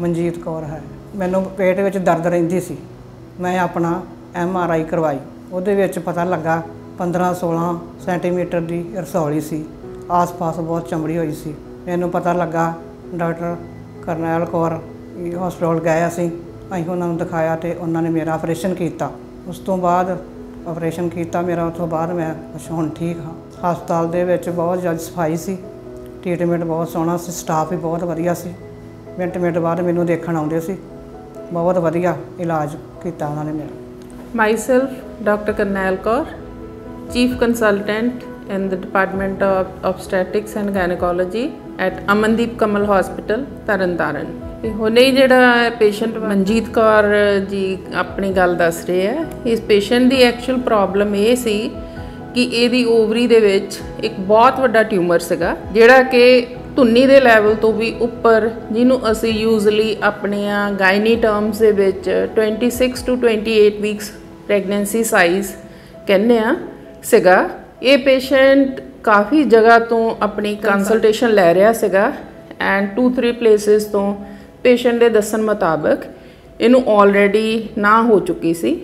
ਮਨਜੀਤ ਕੌਰ ਹੈ। ਮੈਨੂੰ ਪੇਟ ਵਿੱਚ ਦਰਦ ਰਹਿੰਦੀ ਸੀ। ਮੈਂ ਆਪਣਾ ਐਮ ਆਰ ਆਈ ਕਰਵਾਈ। ਉਹਦੇ ਵਿੱਚ ਪਤਾ ਲੱਗਾ 15 16 ਸੈਂਟੀਮੀਟਰ ਦੀ ਰਸੌਲੀ ਸੀ। ਆਸ-ਪਾਸ ਬਹੁਤ ਚਮੜੀ ਹੋਈ ਸੀ। ਮੈਨੂੰ ਪਤਾ ਲੱਗਾ, ਡਾਕਟਰ ਕਰਨੈਲ ਕੌਰ ਹਸਪਤਾਲ ਗਏ ਅਸੀਂ। ਅਸੀਂ ਉਹਨਾਂ ਨੂੰ ਦਿਖਾਇਆ ਤੇ ਉਹਨਾਂ ਨੇ ਮੇਰਾ ਆਪਰੇਸ਼ਨ ਕੀਤਾ। ਉਸ ਤੋਂ ਬਾਅਦ ਆਪਰੇਸ਼ਨ ਕੀਤਾ ਮੇਰਾ, ਉਸ ਤੋਂ ਬਾਅਦ ਮੈਂ ਕੁਛ ਹੁਣ ਠੀਕ ਹਾਂ। ਹਸਪਤਾਲ ਦੇ ਵਿੱਚ ਬਹੁਤ ਜ਼ਿਆਦਾ ਸਫ਼ਾਈ ਸੀ। ਟ੍ਰੀਟਮੈਂਟ ਬਹੁਤ ਸੋਹਣਾ ਸੀ ਸਟਾਫ ਵੀ ਬਹੁਤ ਵਧੀਆ ਸੀ। ਮਿੰਟ ਮਿੰਟ ਬਾਅਦ ਮੈਨੂੰ ਦੇਖਣ ਆਉਂਦੇ ਸੀ ਬਹੁਤ ਵਧੀਆ ਇਲਾਜ ਕੀਤਾ ਉਹਨਾਂ ਨੇ ਮੇਰਾ Myself, Dr. Karnail Kaur, Chief Consultant in the Department of Obstetrics and Gynecology at Amandeep Kamal Hospital, Tarantaran. ਹੁਣੇ ਹੀ ਜਿਹੜਾ ਪੇਸ਼ੈਂਟ ਮਨਜੀਤ ਕੌਰ ਜੀ ਆਪਣੀ ਗੱਲ ਦੱਸ ਰਹੇ ਆ ਇਸ ਪੇਸ਼ੈਂਟ ਦੀ ਐਕਚੁਅਲ ਪ੍ਰੋਬਲਮ ਇਹ ਸੀ ਕਿ ਇਹਦੀ ਓਵਰੀ ਦੇ ਵਿੱਚ ਇੱਕ ਬਹੁਤ ਵੱਡਾ ਟਿਊਮਰ ਸੀਗਾ ਜਿਹੜਾ ਕਿ ਧੁੰਨੀ ਦੇ ਲੈਵਲ ਤੋਂ ਵੀ ਉੱਪਰ ਜਿਹਨੂੰ ਅਸੀਂ ਯੂਜ਼ਲੀ ਆਪਣੀਆਂ ਗਾਇਨੀ ਟਰਮਸ ਦੇ ਵਿੱਚ 26 ਟੂ 28 ਵੀਕਸ ਪ੍ਰੈਗਨੈਂਸੀ ਸਾਈਜ਼ ਕਹਿੰਦੇ ਆ ਸੀਗਾ ਇਹ ਪੇਸ਼ੈਂਟ ਕਾਫੀ ਜਗ੍ਹਾ ਤੋਂ ਆਪਣੀ ਕੰਸਲਟੇਸ਼ਨ ਲੈ ਰਿਹਾ ਸੀਗਾ ਐਂਡ 2 3 ਪਲੇਸਿਸ ਤੋਂ ਪੇਸ਼ੈਂਟ ਦੇ ਦੱਸਣ ਮੁਤਾਬਕ ਇਹਨੂੰ ਆਲਰੇਡੀ ਨਾ ਹੋ ਚੁੱਕੀ ਸੀ।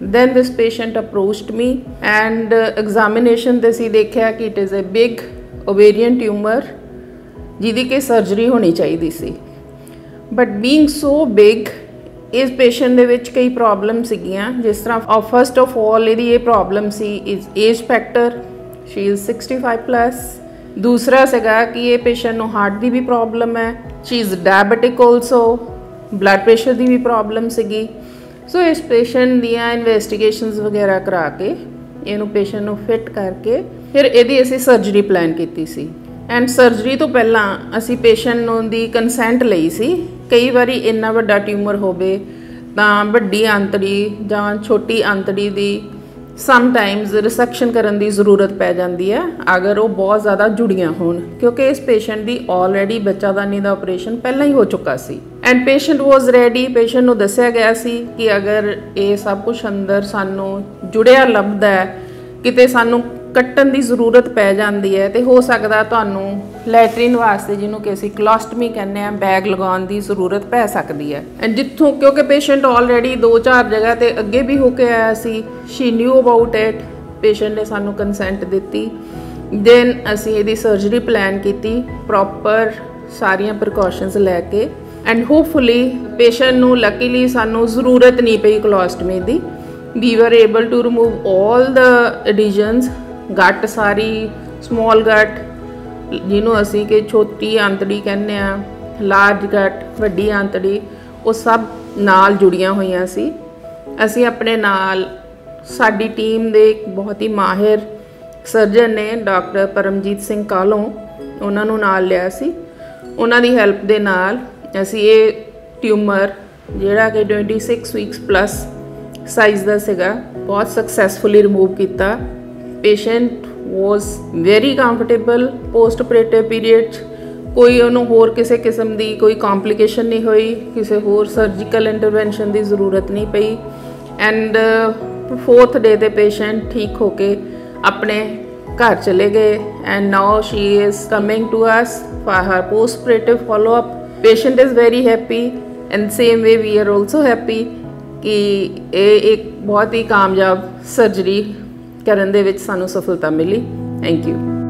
Then this patient approached me and uh, examination ਦੇ ਸੀ ਦੇਖਿਆ ਕਿ it is a big ovarian tumor ਜਿਹਦੀ ਕਿ ਸਰਜਰੀ ਹੋਣੀ ਚਾਹੀਦੀ ਸੀ। ਬਟ ਬੀਇੰਗ ਸੋ ਬਿਗ ਇਸ ਪੇਸ਼ੈਂਟ ਦੇ ਵਿੱਚ ਕਈ ਪ੍ਰੋਬਲਮ ਸੀਗੀਆਂ। ਜਿਸ ਤਰ੍ਹਾਂ ਫਸਟ ਆਫ ਆਲ ਇਹਦੀ ਇਹ problem C is age factor she is 65 plus ਦੂਸਰਾ ਸੀਗਾ ਕਿ ਇਹ ਪੇਸ਼ੈਂਟ ਨੂੰ ਹਾਰਟ ਦੀ ਵੀ ਪ੍ਰੋਬਲਮ ਹੈ she is diabetic also blood pressure ਦੀ ਵੀ ਪ੍ਰੋਬਲਮ ਸੀਗੀ। ਸੋ ਇਸ ਪੇਸ਼ੈਂਟ ਦੀਆਂ ਇਨਵੈਸਟੀਗੇਸ਼ਨਸ ਵਗੈਰਾ ਕਰਾ ਕੇ, ਇਹਨੂੰ ਪੇਸ਼ੈਂਟ ਨੂੰ ਫਿਟ ਕਰਕੇ, ਫਿਰ ਇਹਦੀ ਅਸੀਂ ਸਰਜਰੀ ਪਲਾਨ ਕੀਤੀ ਸੀ। ਐਂਡ ਸਰਜਰੀ ਤੋਂ ਪਹਿਲਾਂ ਅਸੀਂ ਪੇਸ਼ੈਂਟ ਨੂੰ ਦੀ ਕੰਸੈਂਟ ਲਈ ਸੀ। ਕਈ ਵਾਰੀ ਇੰਨਾ ਵੱਡਾ ਟਿਊਮਰ ਹੋਵੇ ਤਾਂ ਵੱਡੀ ਆਂਤੜੀ ਜਾਂ ਛੋਟੀ ਆਂਤੜੀ ਦੀ ਸਮ ਟਾਈਮਸ ਰਿਸੈਕਸ਼ਨ ਕਰਨ ਦੀ ਜ਼ਰੂਰਤ ਪੈ ਜਾਂਦੀ ਹੈ। ਅਗਰ ਉਹ ਬਹੁਤ ਜ਼ਿਆਦਾ ਜੁੜੀਆਂ ਹੋਣ, ਕਿਉਂਕਿ ਇਸ ਪੇਸ਼ੈਂਟ ਦੀ ਆਲਰੇਡੀ ਬੱਚਾਦਾਨੀ ਦਾ ਆਪਰੇਸ਼ਨ ਪਹਿਲਾਂ ਹੀ ਹੋ ਚੁੱਕਾ ਸੀ। And patient was ready patient ਨੂੰ ਦੱਸਿਆ ਗਿਆ ਸੀ ਕਿ ਅਗਰ ਇਹ ਸਭ ਕੁਝ ਅੰਦਰ ਸਾਨੂੰ ਜੁੜਿਆ, ਲੱਭਦਾ ਹੈ, ਕਿਤੇ ਸਾਨੂੰ ਕੱਟਣ ਦੀ ਜ਼ਰੂਰਤ ਪੈ ਜਾਂਦੀ ਹੈ ਤੇ ਹੋ ਸਕਦਾ ਤੁਹਾਨੂੰ ਲੈਟਰਿਨ ਵਾਸਤੇ ਜਿਹਨੂੰ ਕਿ ਅਸੀਂ ਕਲੋਸਟਮੀ ਕਹਿੰਦੇ ਆ ਬੈਗ ਲਗਾਉਣ ਦੀ ਜ਼ਰੂਰਤ ਪੈ ਸਕਦੀ ਹੈ। ਐਂਡ ਜਿੱਥੋਂ ਕਿਉਂਕਿ ਪੇਸ਼ੈਂਟ ਆਲਰੇਡੀ 2-4 ਜਗ੍ਹਾ ਤੇ ਅੱਗੇ ਵੀ ਹੋ ਕੇ ਆਇਆ ਸੀ she knew about it patient ਨੇ ਸਾਨੂੰ ਕੰਸੈਂਟ ਦਿੱਤੀ। ਦੈਨ ਅਸੀਂ ਇਹਦੀ ਸਰਜਰੀ ਪਲਾਨ ਕੀਤੀ ਪ੍ਰੋਪਰ ਸਾਰੀਆਂ ਪ੍ਰੀਕਾਸ਼ਨਸ ਲੈ ਕੇ। ਐਂਡ ਹੋਪਫੁਲੀ ਪੇਸ਼ੈਂਟ ਨੂੰ ਲੱਕੀਲੀ ਸਾਨੂੰ ਜ਼ਰੂਰਤ ਨਹੀਂ ਪਈ ਕਲੋਸਟਮੀ ਦੀ। We were able to remove all the adhesions gut sorry small gut ਜਿਹਨੂੰ ਅਸੀਂ ਕਿ ਛੋਟੀ ਆਂਤੜੀ ਕਹਿੰਦੇ ਆ ਲਾਰਜ ਗੱਟ ਵੱਡੀ ਆਂਤੜੀ, ਉਹ ਸਭ ਨਾਲ ਜੁੜੀਆਂ ਹੋਈਆਂ ਸੀ। ਅਸੀਂ ਆਪਣੇ ਨਾਲ, ਸਾਡੀ ਟੀਮ ਦੇ ਇੱਕ ਬਹੁਤ ਹੀ ਮਾਹਿਰ ਸਰਜਨ ਨੇ ਡਾਕਟਰ ਪਰਮਜੀਤ ਸਿੰਘ ਕਾਲੋਂ, ਉਹਨਾਂ ਨੂੰ ਨਾਲ ਲਿਆ ਸੀ। ਉਹਨਾਂ ਦੀ ਹੈਲਪ ਦੇ ਨਾਲ ਅਸੀਂ ਇਹ ਟਿਊਮਰ ਜਿਹੜਾ ਕਿ 26 ਵੀਕਸ ਪਲੱਸ ਸਾਈਜ਼ ਦਾ ਸੀਗਾ, ਬਹੁਤ ਸਕਸੈਸਫੁਲੀ ਰਿਮੂਵ ਕੀਤਾ। Patient was very comfortable post operative period ਕੋਈ ਉਹਨੂੰ ਹੋਰ ਕਿਸੇ ਕਿਸਮ ਦੀ ਕੋਈ ਕੰਪਲਿਕੇਸ਼ਨ ਨਹੀਂ ਹੋਈ, ਕਿਸੇ ਹੋਰ ਸਰਜੀਕਲ ਇੰਟਰਵੈਂਸ਼ਨ ਦੀ ਜ਼ਰੂਰਤ ਨਹੀਂ ਪਈ। ਐਂਡ ਫੋਰਥ ਡੇ ਤੇ ਪੇਸ਼ੈਂਟ ਠੀਕ ਹੋ ਕੇ ਆਪਣੇ ਘਰ ਚਲੇ ਗਏ and now she is coming to us for her post operative follow up patient is very happy and same way we are also happy ਕਿ ਇਹ ਇੱਕ ਬਹੁਤ ਹੀ ਕਾਮਯਾਬ ਸਰਜਰੀ ਕਰਨ ਦੇ ਵਿੱਚ ਸਾਨੂੰ ਸਫਲਤਾ ਮਿਲੀ। Thank you